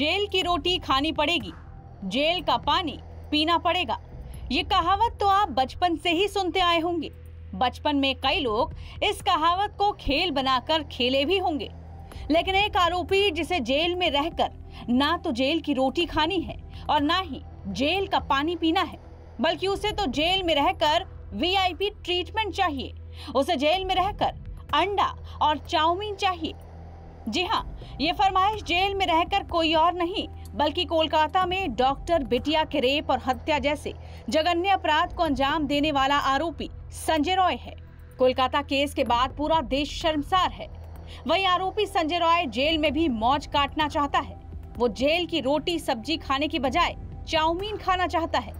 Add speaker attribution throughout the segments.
Speaker 1: Jail की रोटी खानी पड़ेगी। जेल का पानी पीना पड़ेगा। ये कहावत तो आप बचपन से ही सुनते आए होंगे। बचपन में कई लोग इस कहावत को खेल बनाकर खेले भी होंगे। लेकिन एक आरोपी जिसे जेल में रहकर ना तो जेल की रोटी खानी है और ना ही जेल का पानी पीना है, बल्कि उसे तो जेल में रहकर वीआईपी ट्रीटमेंट चाहिए। उसे जेल में रहकर अंडा और चाउमीन चाहिए। जी हाँ ये फरमाइश जेल में रहकर कोई और नहीं, बल्कि कोलकाता में डॉक्टर बिटिया के रेप और हत्या जैसे जघन्य अपराध को अंजाम देने वाला आरोपी संजय रॉय है। कोलकाता केस के बाद पूरा देश शर्मसार है। वही आरोपी संजय रॉय जेल में भी मौज काटना चाहता है। वो जेल की रोटी सब्ज़ी खाने की बजाय चाउमीन खाना चाहता है।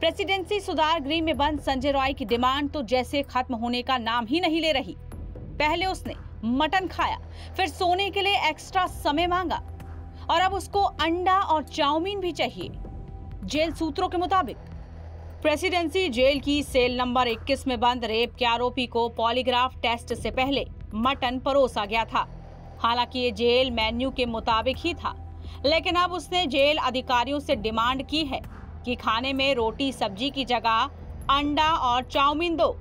Speaker 1: प्रेसिडेंसी सुधार गृह में बंद संजय रॉय की डिमांड तो जैसे खत्म होने का नाम ही नहीं ले रही। पहले उसने मटन खाया, फिर सोने के लिए एक्स्ट्रा समय मांगा। और अब उसको अंडा और चाउमीन भी चाहिए, जेल सूत्रों के मुताबिक। प्रेसिडेंसी जेल की सेल नंबर 21 में बंद रेप के आरोपी को पॉलीग्राफ टेस्ट से पहले मटन परोसा गया था। हालाँकि ये जेल मेन्यू के मुताबिक ही था, लेकिन अब उसने जेल अधिकारियों से डिमांड की है कि खाने में रोटी सब्ज़ी की जगह अंडा और चाउमीन दो।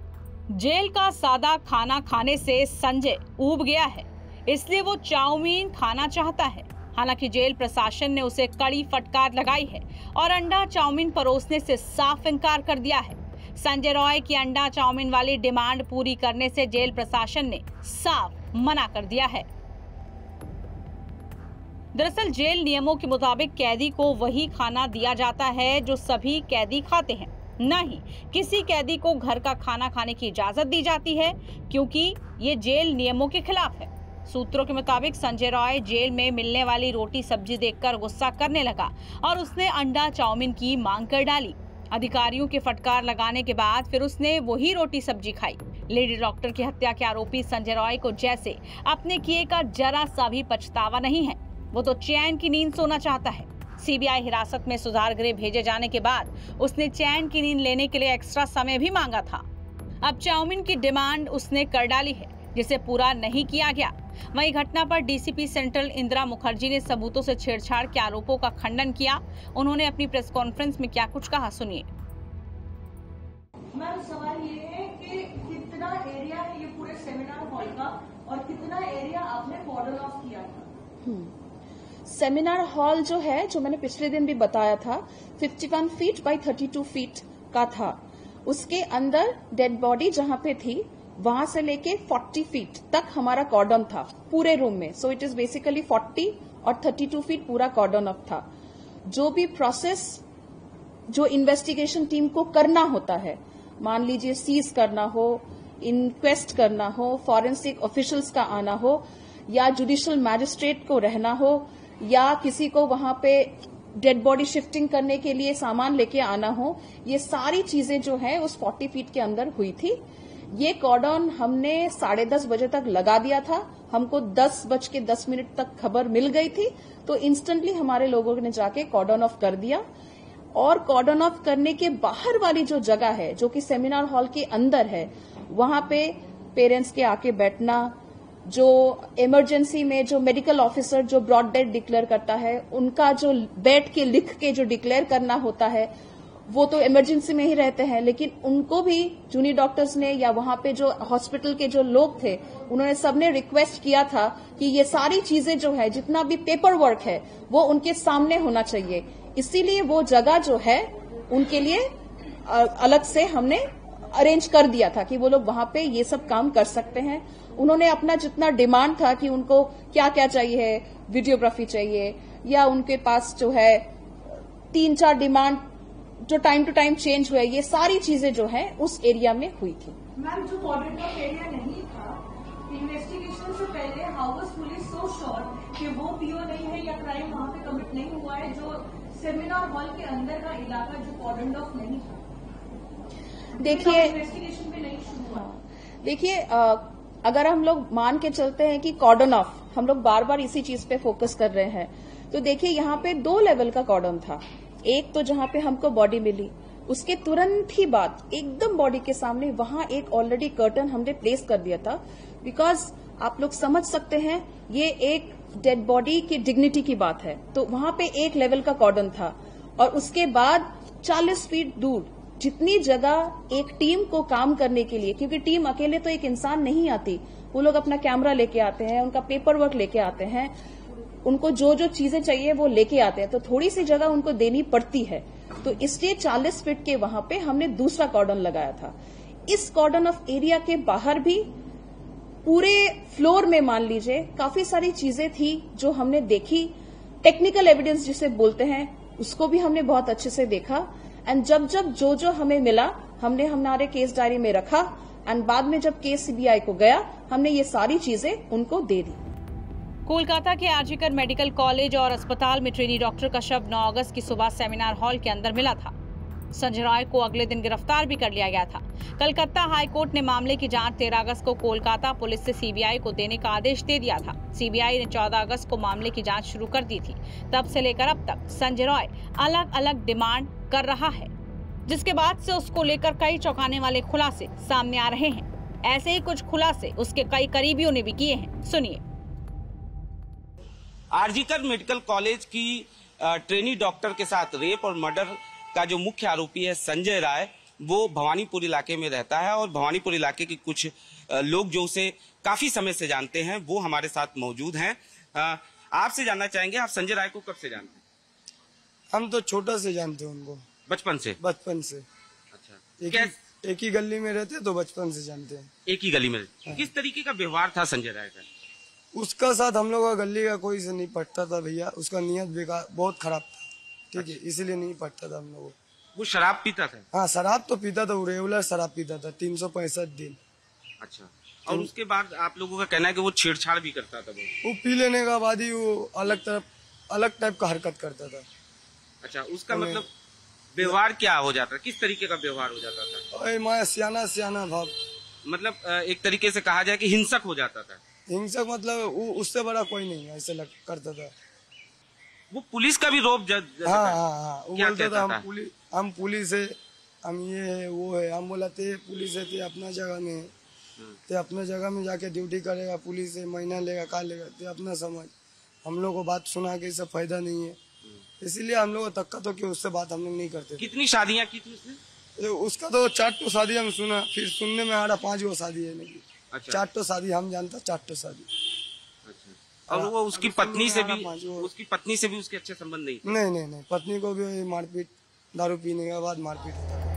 Speaker 1: जेल का सादा खाना खाने से संजय उब गया है। इसलिए वो चाउमीन खाना चाहता है। हालाँकि जेल प्रशासन ने उसे कड़ी फटकार लगाई है और अंडा चाउमीन परोसने से साफ़ इनकार कर दिया है। संजय रॉय की अंडा चाउमीन वाली डिमांड पूरी करने से जेल प्रशासन ने साफ़ मना कर दिया है। दरअसल जेल नियमों के मुताबिक कैदी को वही खाना दिया जाता है जो सभी कैदी खाते हैं। न ही किसी कैदी को घर का खाना खाने की इजाज़त दी जाती है, क्योंकि ये जेल नियमों के खिलाफ है। सूत्रों के मुताबिक, संजय रॉय जेल में मिलने वाली रोटी सब्ज़ी देखकर गुस्सा करने लगा और उसने अंडा चाउमीन की मांग कर डाली। अधिकारियों के फटकार लगाने के बाद फिर उसने वही रोटी सब्ज़ी खाई। लेडी डॉक्टर की हत्या के आरोपी संजय रॉय को जैसे अपने किए का जरा सा भी पछतावा नहीं है। वो तो चैन की नींद सोना चाहता है। सीबीआई हिरासत में सुधार गृह भेजे जाने के बाद उसने चैन की नींद लेने के लिए एक्स्ट्रा समय भी मांगा था। अब चाउमिन की डिमांड उसने कर डाली है जिसे पूरा नहीं किया गया। वहीं घटना पर डीसीपी सेंट्रल इंदिरा मुखर्जी ने सबूतों से छेड़छाड़ के आरोपों का खंडन किया। उन्होंने अपनी प्रेस कॉन्फ्रेंस में क्या कुछ कहा सुनिए।
Speaker 2: मैम सवाल ये है कि कितना एरिया है ये पूरे सेमिनार हॉल का और कितना एरिया आपने कॉर्डन ऑफ़ किया था?
Speaker 3: सेमिनार हॉल जो है, जो मैंने पिछले दिन भी बताया था 51 फीट बाय 32 फीट का था। उसके अंदर डेड बॉडी जहाँ पे थी, वहाँ से लेके 40 फीट तक हमारा कॉर्डन था, पूरे रूम में। सो इट इज़ बेसिकली 40 और 32 फीट पूरा कॉर्डन अप था। जो भी प्रोसेस जो इन्वेस्टिगेशन टीम को करना होता है, मान लीजिए सीज करना हो इनक्वेस्ट करना हो फॉरेंसिक ऑफिशियल्स का आना हो, या जुडिशियल मैजिस्ट्रेट को रहना हो या किसी को वहाँ पे डेड बॉडी शिफ्टिंग करने के लिए सामान लेके आना हो, ये सारी चीज़ें जो है उस 40 फीट के अंदर हुई थी। ये कॉर्डन हमने साढ़े दस बजे तक लगा दिया था। हमको दस बज के दस मिनट तक खबर मिल गई थी। तो इंस्टेंटली हमारे लोगों ने जाके कॉर्डन ऑफ़ कर दिया। और कॉर्डन ऑफ़ करने के बाहर वाली जो जगह है, जो कि सेमिनार हॉल के अंदर है, वहाँ पे पेरेंट्स के आके बैठना जो इमरजेंसी में जो मेडिकल ऑफिसर जो ब्रॉड डेड डिक्लेयर करता है, उनका जो बैठ के लिख के जो डिक्लेयर करना होता है, वो तो इमरजेंसी में ही रहते हैं। लेकिन उनको भी जूनियर डॉक्टर्स ने या वहाँ पे जो हॉस्पिटल के जो लोग थे, उन्होंने सबने रिक्वेस्ट किया था कि ये सारी चीज़ें जो है, जितना भी पेपर वर्क है, वो उनके सामने होना चाहिए। इसीलिए वो जगह जो है, उनके लिए अलग से हमने अरेंज कर दिया था कि वो लोग वहाँ पे ये सब काम कर सकते हैं। उन्होंने अपना जितना डिमांड था कि उनको क्या क्या चाहिए वीडियोग्राफी चाहिए, या उनके पास जो है, तीन चार डिमांड जो टाइम टू टाइम चेंज हुए, ये सारी चीज़ें जो है उस एरिया में हुई थी।
Speaker 2: मैम, जो कॉरिडोर एरिया नहीं था इन्वेस्टिगेशन से पहले हाउस पुलिस सो श्योर कि वो पीओ नहीं है या क्राइम वहाँ पे कमिट नहीं हुआ है, जो सेमिनार हॉल के अंदर का इलाका, जो कॉर्डन ऑफ़ नहीं था?
Speaker 3: देखिए देखिए अगर हम लोग मान के चलते हैं कि कॉर्डन ऑफ़ हम लोग बार बार इसी चीज़ पे फोकस कर रहे हैं तो देखिए यहाँ पे दो लेवल का कॉर्डन था। एक तो जहाँ पे हमको बॉडी मिली उसके तुरंत ही बाद एकदम बॉडी के सामने वहाँ एक ऑलरेडी कर्टन हमने प्लेस कर दिया था बिकॉज़ आप लोग समझ सकते हैं ये एक डेड बॉडी की डिग्निटी की बात है। तो वहाँ पे एक लेवल का कॉर्डन था और उसके बाद 40 फीट दूर जितनी जगह एक टीम को काम करने के लिए, क्योंकि टीम अकेले तो एक इंसान नहीं आती। वो लोग अपना कैमरा लेके आते हैं, उनका पेपर वर्क लेके आते हैं, उनको जो जो चीज़ें चाहिए वो लेके आते हैं। तो थोड़ी सी जगह उनको देनी पड़ती है। तो इसलिए 40 फीट के वहाँ पे हमने दूसरा कॉर्डन लगाया था। इस कॉर्डन ऑफ़ एरिया के बाहर भी पूरे फ्लोर में मान लीजिए, काफ़ी सारी चीज़ें थी जो हमने देखी। टेक्निकल एविडेंस जिसे बोलते हैं, उसको भी हमने बहुत अच्छे से देखा। एंड जब जब जो जो हमें मिला, हमने हमारे केस डायरी में रखा एंड बाद में जब केस सीबीआई को गया, हमने ये सारी चीज़ें उनको दे दी।
Speaker 1: कोलकाता के आरजीकर मेडिकल कॉलेज और अस्पताल में ट्रेनी डॉक्टर का शव 9 अगस्त की सुबह सेमिनार हॉल के अंदर मिला था। संजय राय को अगले दिन गिरफ़्तार भी कर लिया गया था। कलकत्ता हाई कोर्ट ने मामले की जाँच 13 अगस्त को कोलकाता पुलिस से सीबीआई को देने का आदेश दे दिया था। सीबीआई ने 14 अगस्त को मामले की जाँच शुरू कर दी थी। तब से लेकर अब तक संजय रॉय अलग अलग डिमांड कर रहा है, जिसके बाद से उसको लेकर कई चौंकाने वाले खुलासे सामने आ रहे हैं। ऐसे ही कुछ खुलासे उसके कई करीबियों ने भी किए हैं। सुनिए।
Speaker 4: आरजीकर मेडिकल कॉलेज की ट्रेनी डॉक्टर के साथ रेप और मर्डर का जो मुख्य आरोपी है संजय राय, वो भवानीपुर इलाके में रहता है और भवानीपुर इलाके के कुछ लोग जो उसे काफ़ी समय से जानते हैं, वो हमारे साथ मौजूद हैं। आपसे जानना चाहेंगे, आप संजय राय को कब से जानते हैं?
Speaker 5: हम तो छोटा से जानते हैं उनको।
Speaker 4: बचपन से?
Speaker 5: बचपन से।
Speaker 4: अच्छा।
Speaker 5: एक ही एक ही गली में रहते तो बचपन से जानते हैं।
Speaker 4: एक ही गली में किस तरीके का व्यवहार था संजय राय का?
Speaker 5: उसका साथ हम लोग का गली का कोई से नहीं पटता था भैया। उसका नियत बेकार बहुत खराब था। ठीक है इसीलिए नहीं पटता था हम लोग
Speaker 4: वो शराब पीता था?
Speaker 5: हाँ शराब तो पीता था वो रेगुलर शराब पीता था तीन सौ पैंसठ दिन।
Speaker 4: अच्छा। और उसके बाद आप लोगों का कहना है कि वो छेड़छाड़ भी करता था वो?
Speaker 5: वो पी लेने का बाद ही वो अलग तरफ़ अलग टाइप का हरकत करता था।
Speaker 4: अच्छा उसका मतलब व्यवहार क्या हो जाता किस तरीके का व्यवहार हो जाता था
Speaker 5: अरे माया सियाना सियाना भाव
Speaker 4: मतलब एक तरीके से कहा जाए कि हिंसक हो जाता था
Speaker 5: हिंसक मतलब उससे बड़ा कोई नहीं है ऐसे लग करता था
Speaker 4: वो पुलिस का भी रोप ज- जैसे
Speaker 5: हाँ हाँ हाँ वो
Speaker 4: क्या
Speaker 5: बोलता था हम
Speaker 4: था?
Speaker 5: पुलिस हम पुलिस है हम ये है वो है हम बोला ते पुलिस है ते अपना जगह में है।
Speaker 4: हम्म।
Speaker 5: ते अपना जगह में जाके ड्यूटी करेगा पुलिस है महीना लेगा का लेगा ते अपना समझ हम लोग को बात सुना के इससे फ़ायदा नहीं है। इसीलिए हम लोग धक्का तक्का तो कि उससे बात हम लोग नहीं करते
Speaker 4: कितनी शादियाँ की थी उसने?
Speaker 5: तो उसका तो चार टो शादी हम सुना फिर सुनने में आ रहा पाँच गो शादी है नहीं
Speaker 4: अच्छा।
Speaker 5: चार टो शादी हम जानते चार टो शादी।
Speaker 4: अच्छा। और वो उसकी पत्नी से भी
Speaker 5: हाँ,
Speaker 4: उसकी पत्नी से भी उसके अच्छे संबंध नहीं
Speaker 5: नहीं नहीं नहीं। पत्नी को भी मारपीट दारू पीने के बाद मारपीट होता था।